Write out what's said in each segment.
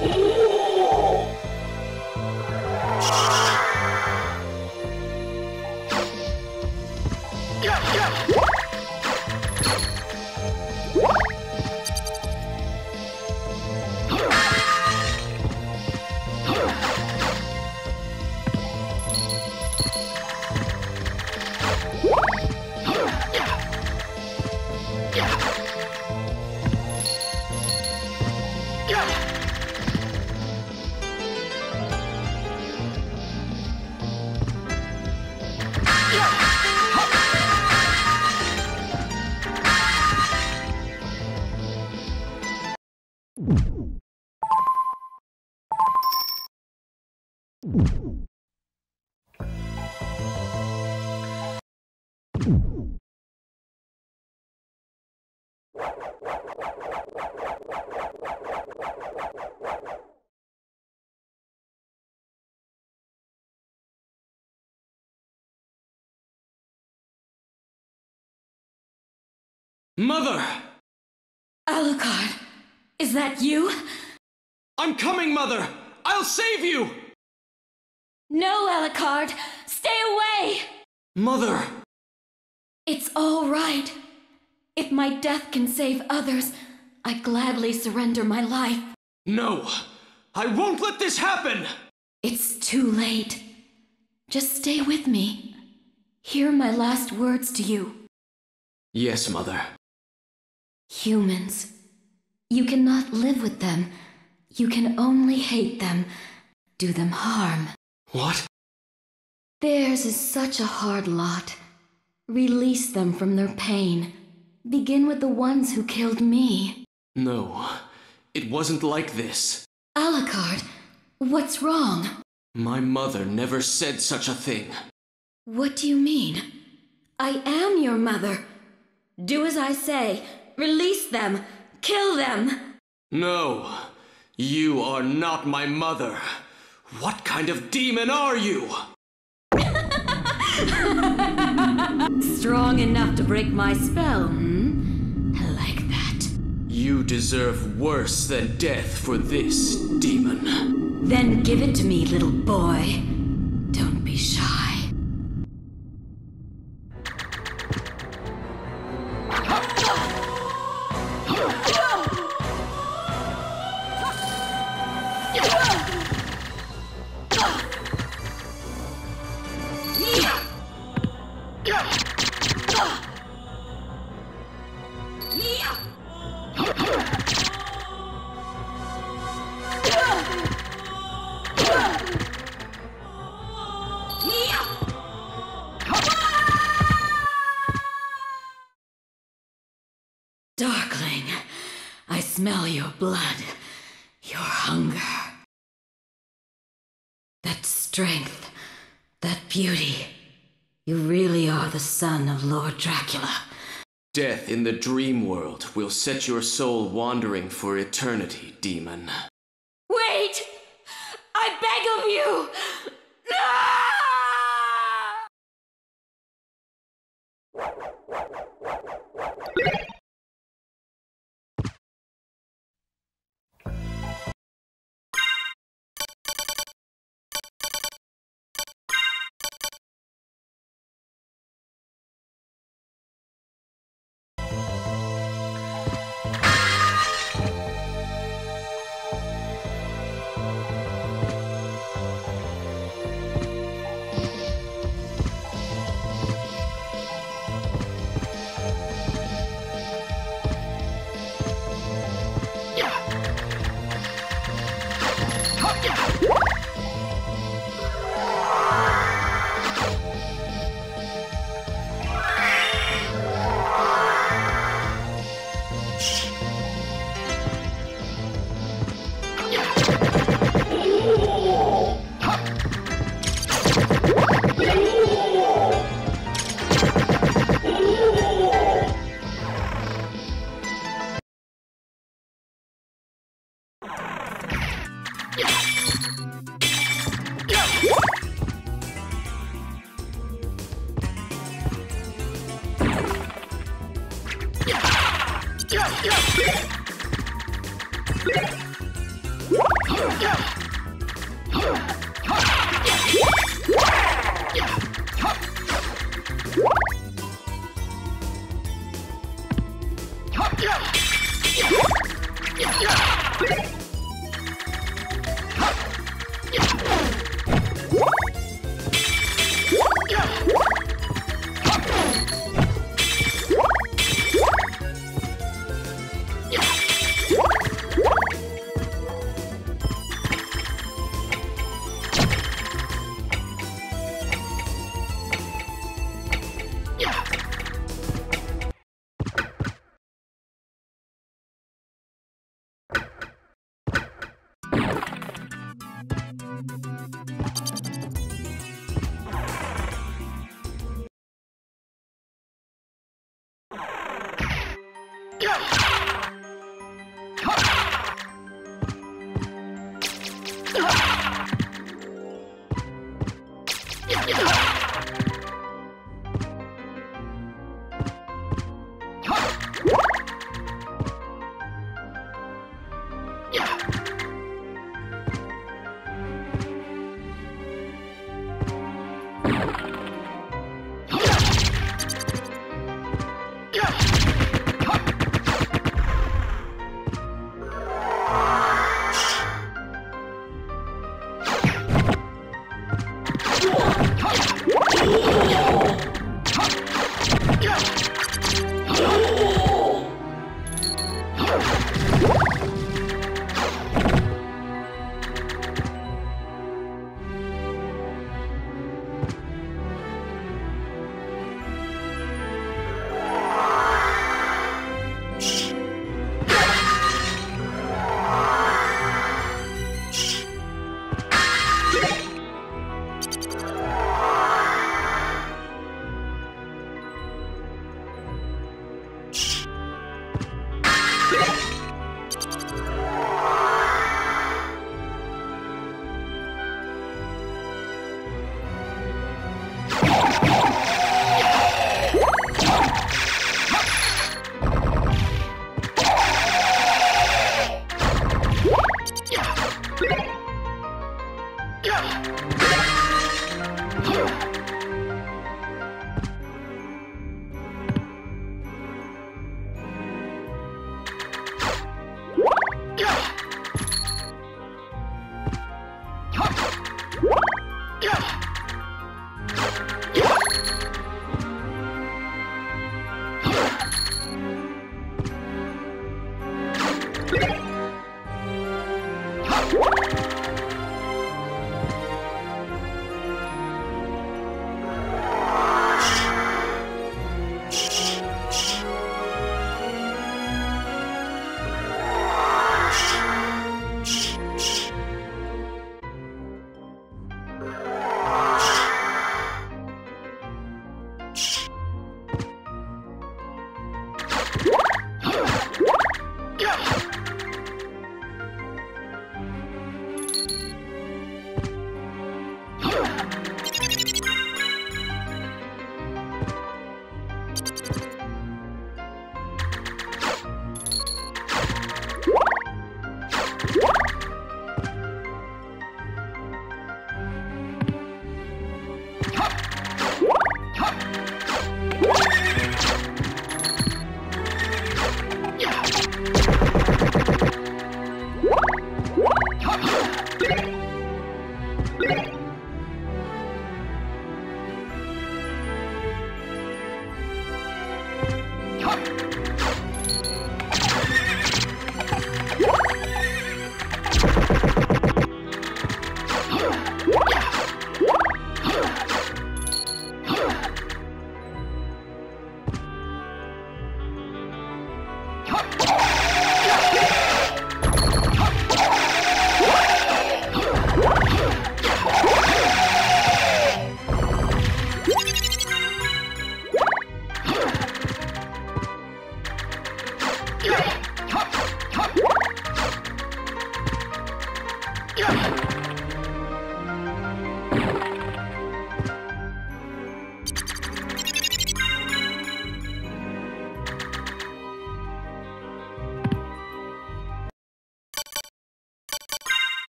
えっ? Mother! Alucard, is that you? I'm coming, Mother! I'll save you! No, Alucard! Stay away! Mother! It's all right. If my death can save others, I gladly surrender my life. No! I won't let this happen! It's too late. Just stay with me. Hear my last words to you. Yes, Mother. Humans. You cannot live with them. You can only hate them, do them harm. What? Theirs is such a hard lot. Release them from their pain. Begin with the ones who killed me. No, it wasn't like this. Alucard, what's wrong? My mother never said such a thing. What do you mean? I am your mother. Do as I say. Release them. Kill them. No, you are not my mother. What kind of demon are you? Strong enough to break my spell, hmm? I like that. You deserve worse than death for this, demon. Then give it to me, little boy. Your blood, your hunger. That strength, that beauty. You really are the son of Lord Dracula. Death in the dream world will set your soul wandering for eternity, demon. Wait! I beg of you!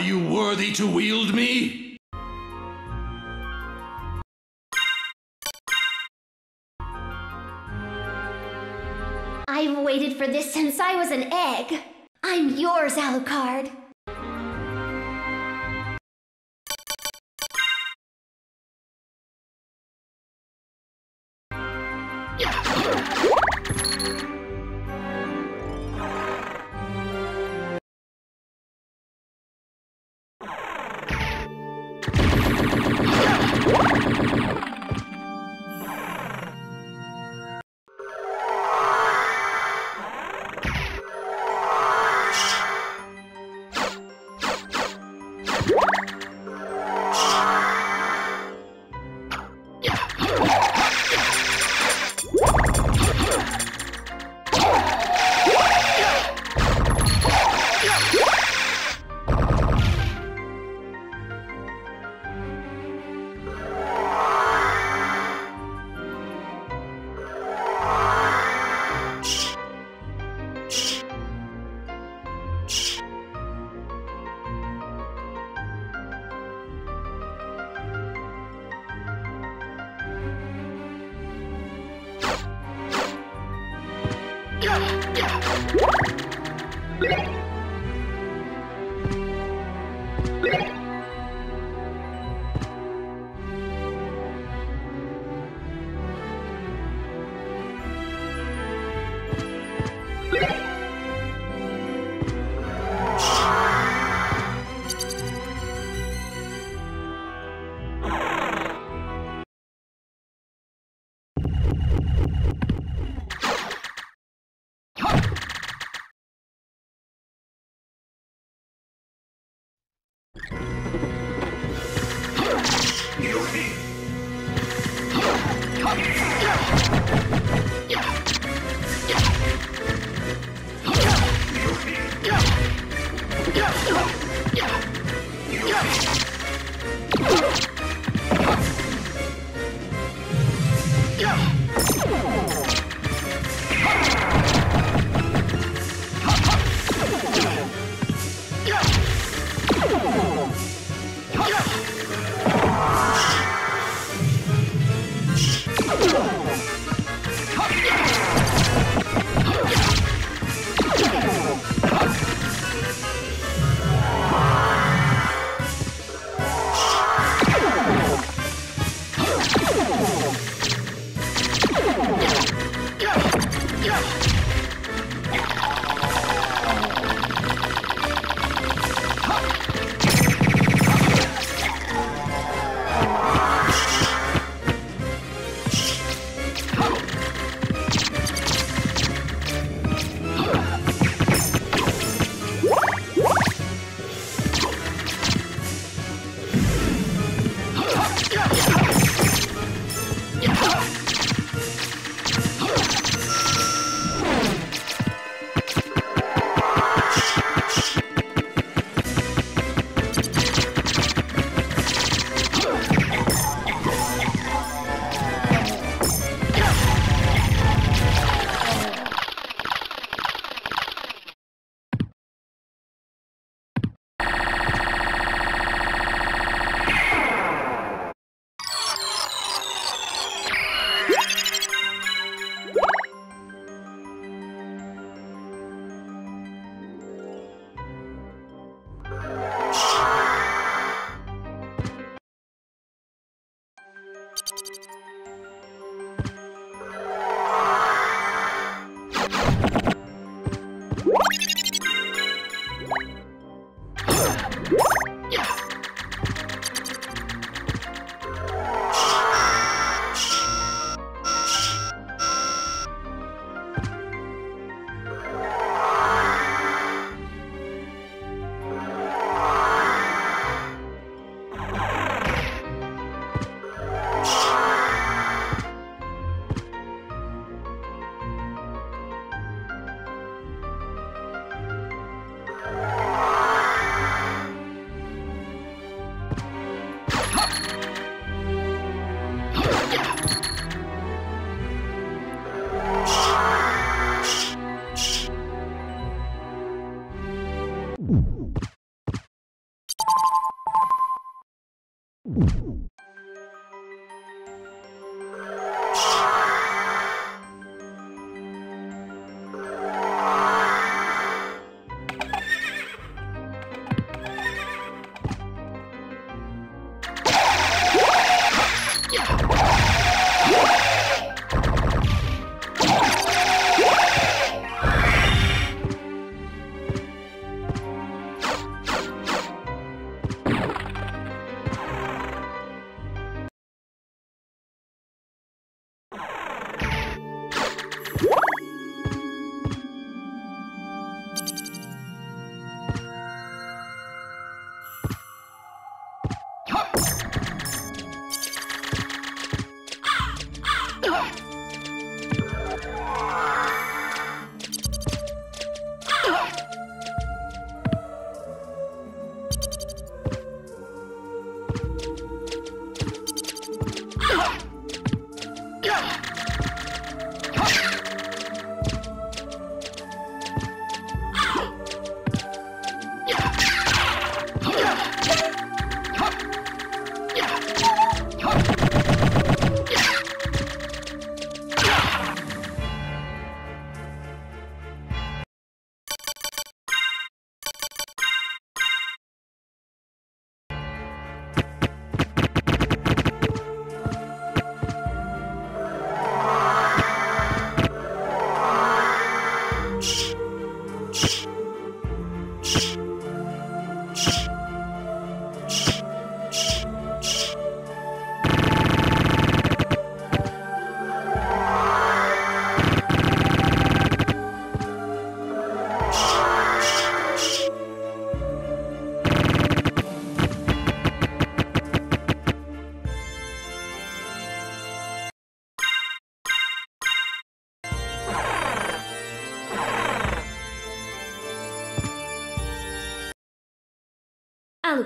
Are you worthy to wield me? I've waited for this since I was an egg. I'm yours, Alucard. Yeah.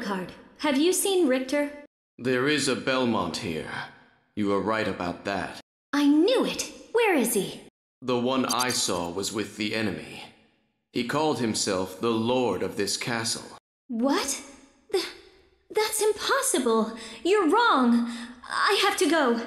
Alucard, have you seen Richter? There is a Belmont here. You are right about that. I knew it! Where is he? The one I saw was with the enemy. He called himself the Lord of this castle. What? Th- that's impossible! You're wrong! I have to go.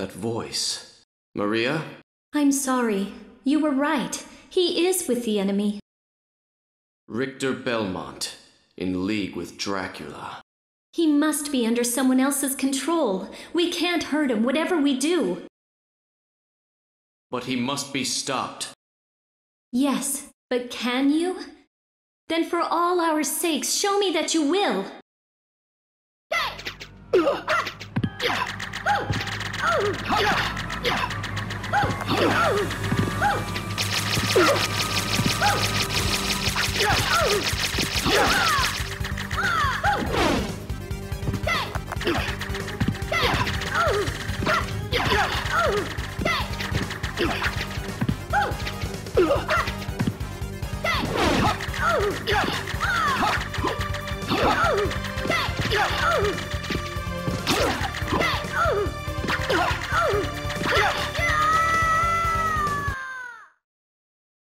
That voice. Maria? I'm sorry. You were right. He is with the enemy. Richter Belmont, in league with Dracula. He must be under someone else's control. We can't hurt him, whatever we do. But he must be stopped. Yes, but can you? Then for all our sakes, show me that you will. Oh!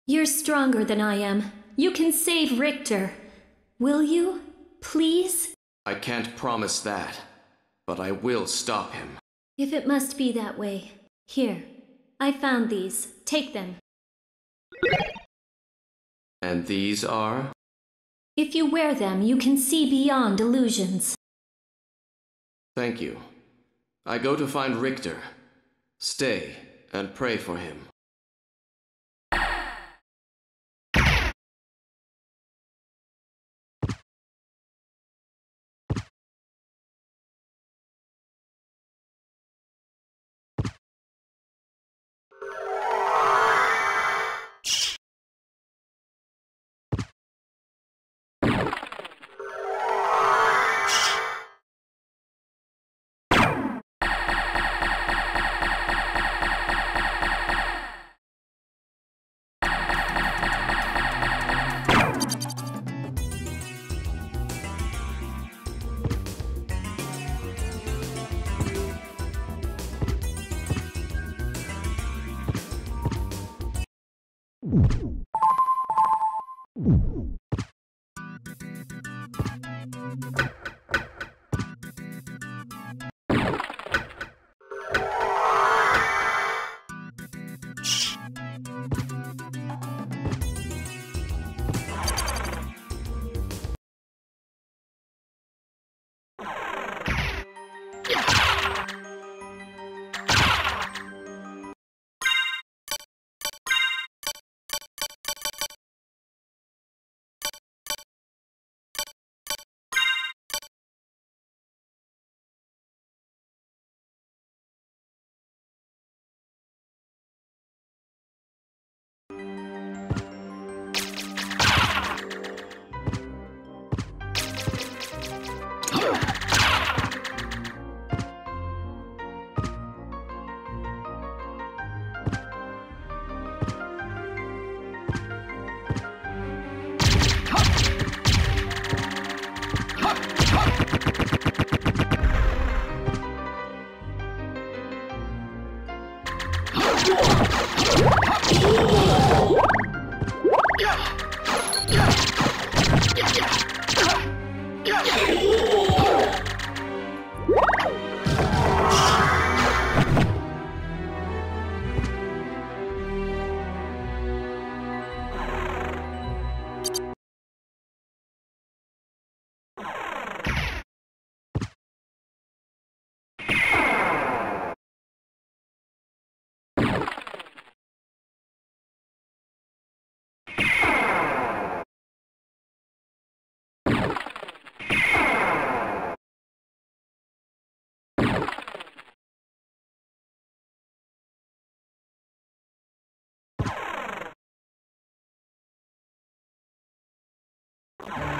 You're stronger than I am. You can save Richter. Will you? Please? I can't promise that, but I will stop him. If it must be that way. Here. I found these. Take them. And these are? If you wear them, you can see beyond illusions. Thank you. I go to find Richter. Stay and pray for him. you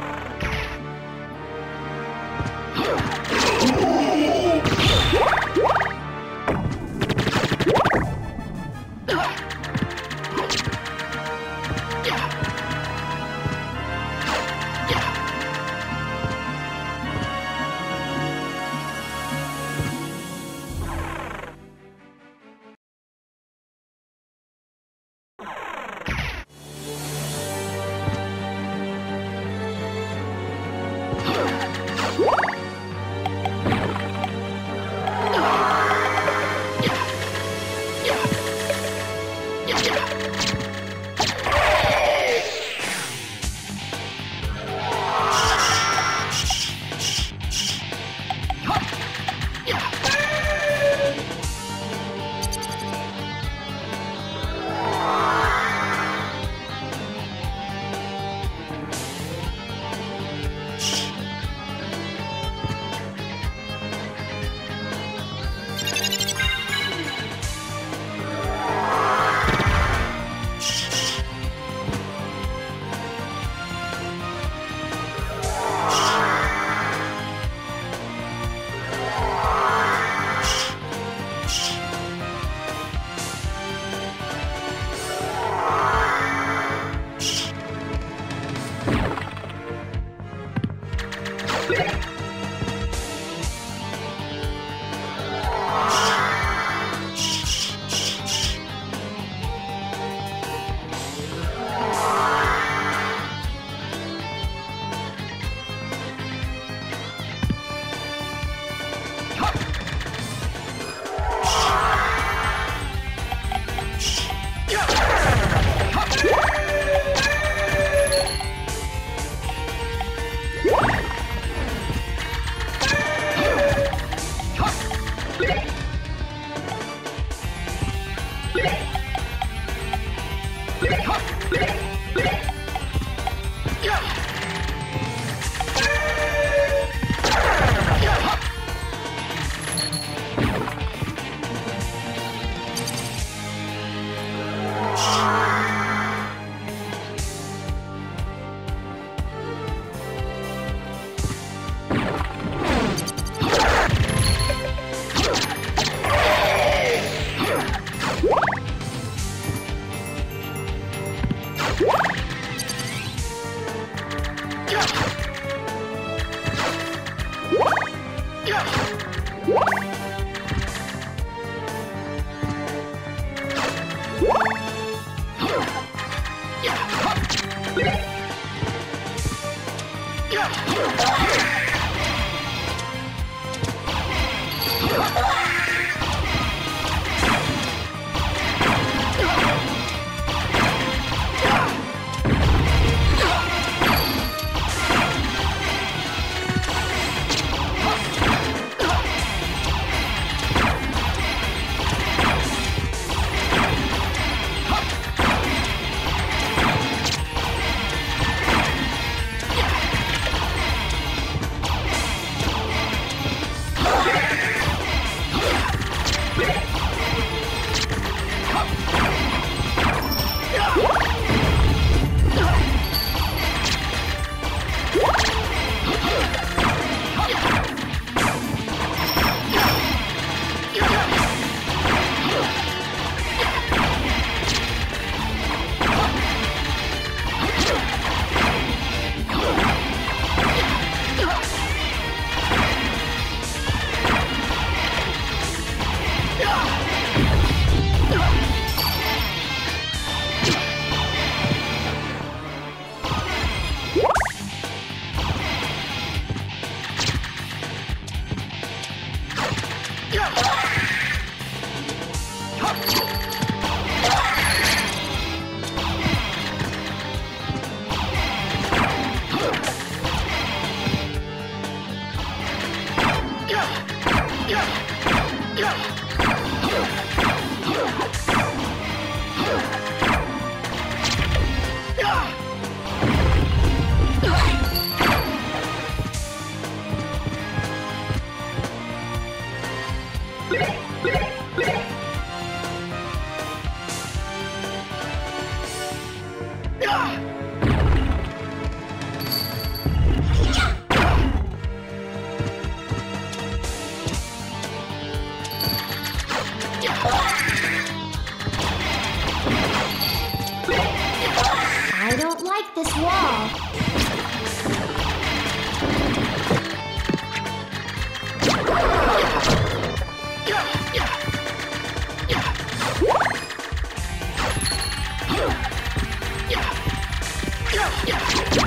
Yeah.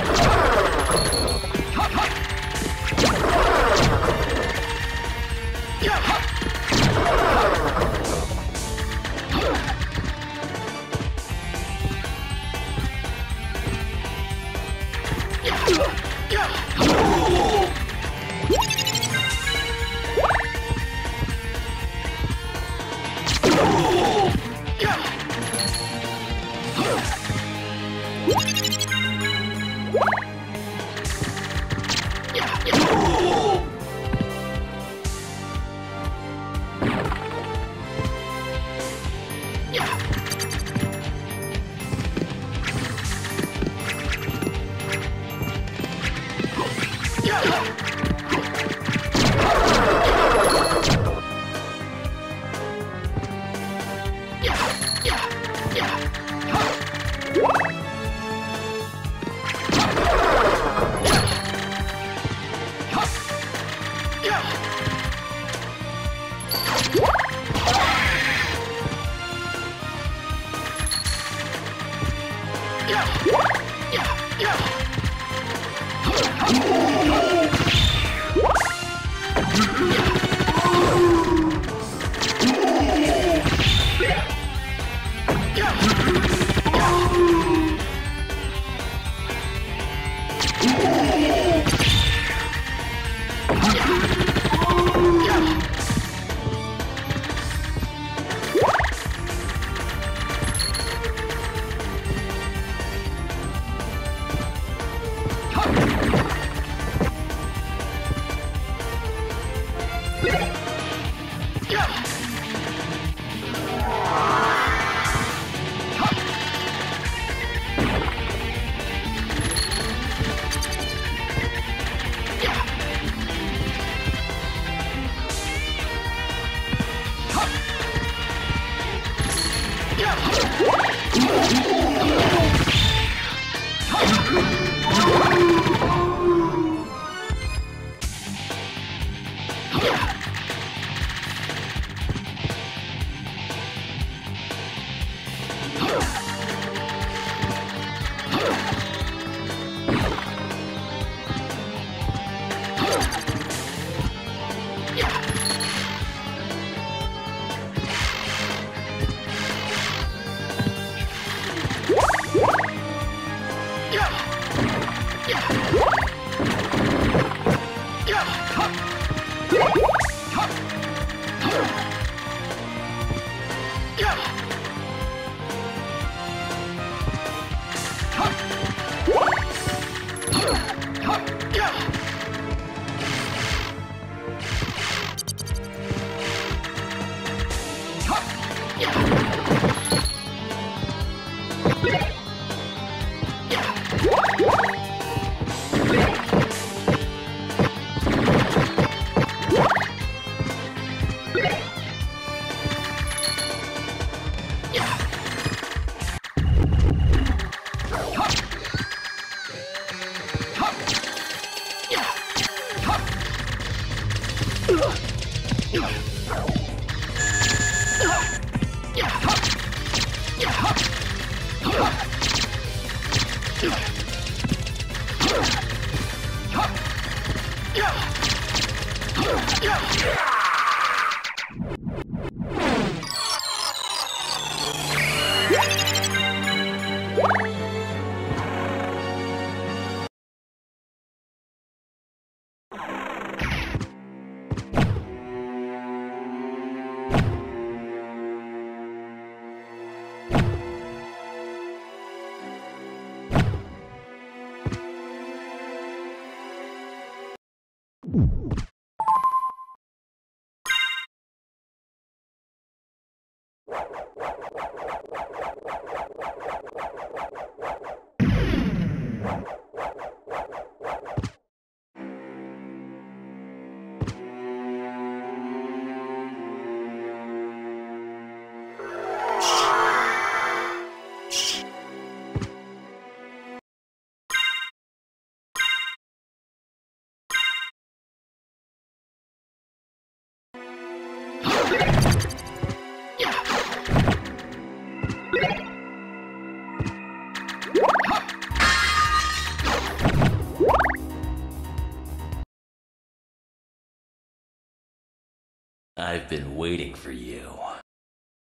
I've been waiting for you.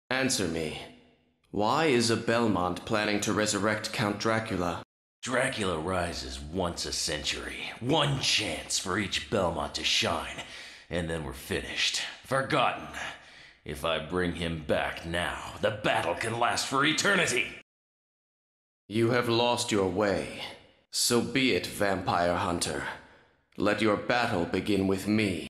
Answer me. Why is a Belmont planning to resurrect Count Dracula? Dracula rises once a century. One chance for each Belmont to shine, and then we're finished. Forgotten. If I bring him back now, the battle can last for eternity. You have lost your way. So be it, vampire hunter. Let your battle begin with me.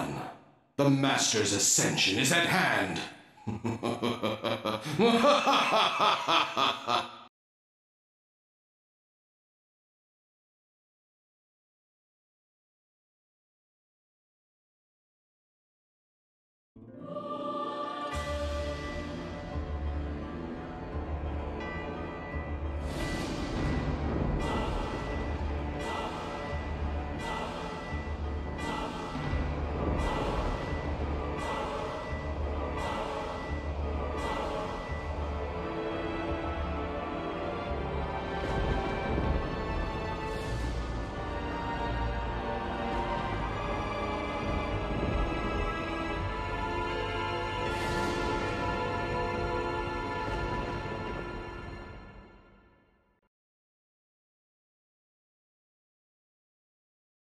The Master's ascension is at hand.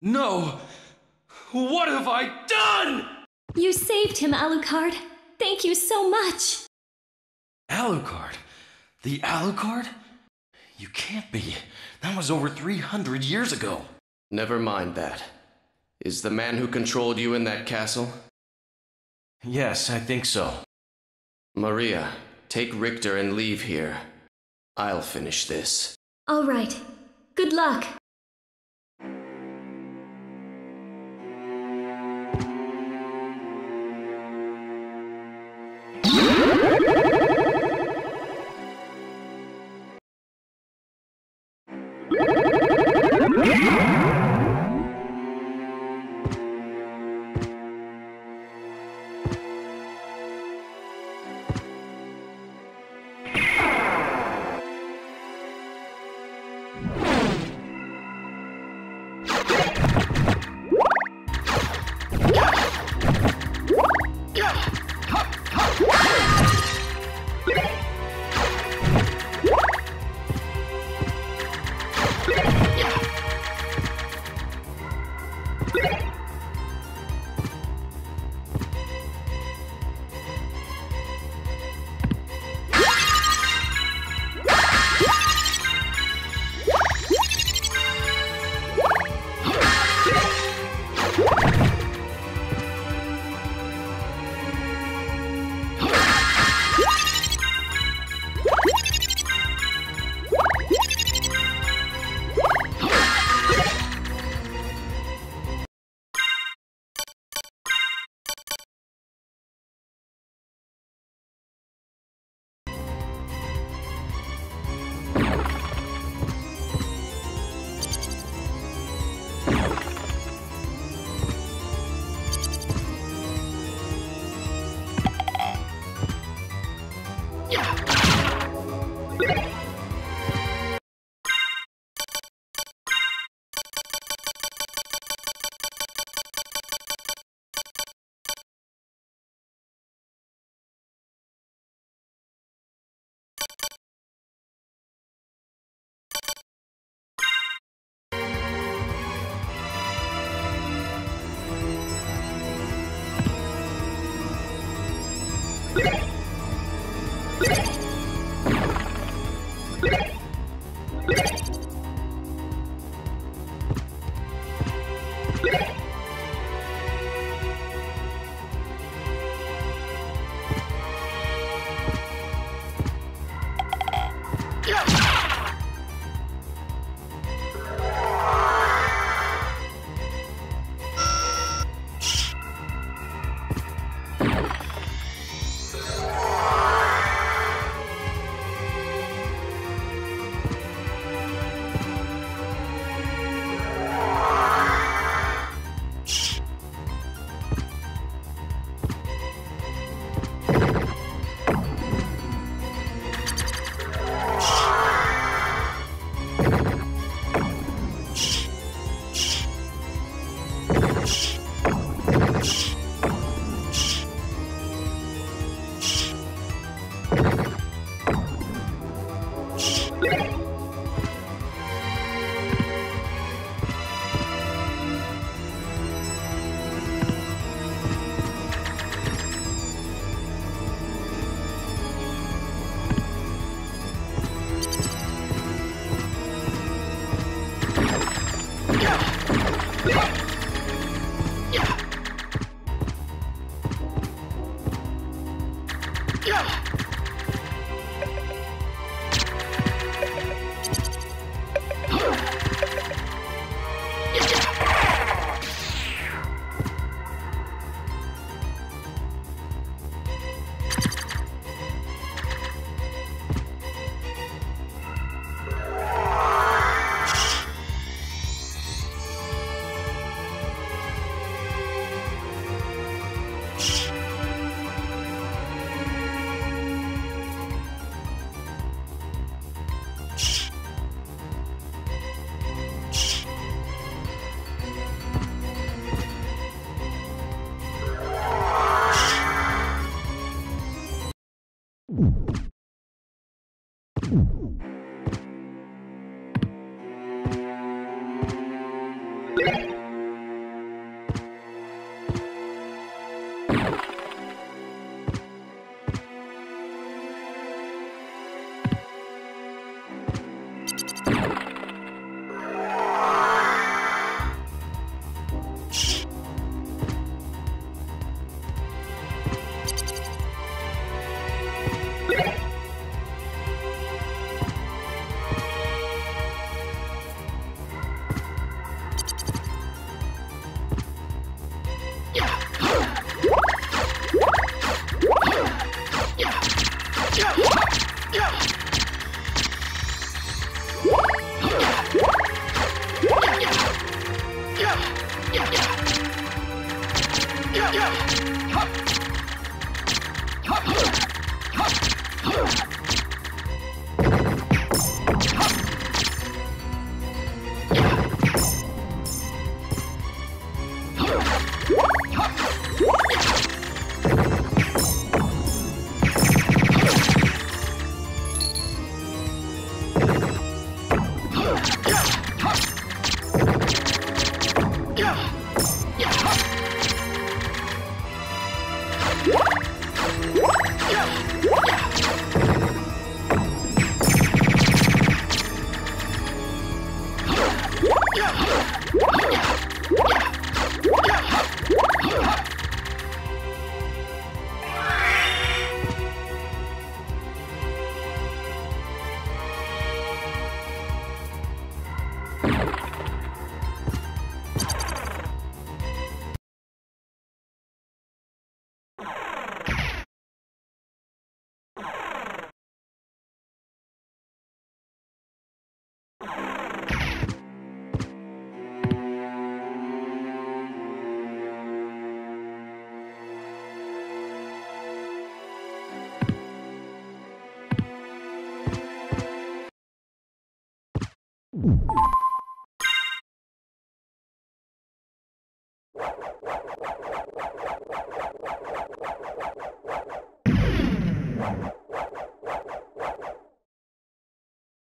No! What have I done? You saved him, Alucard. Thank you so much. Alucard? The Alucard? You can't be. That was over 300 years ago. Never mind that. Is the man who controlled you in that castle? Yes, I think so. Maria, take Richter and leave here. I'll finish this. All right. Good luck. Woo!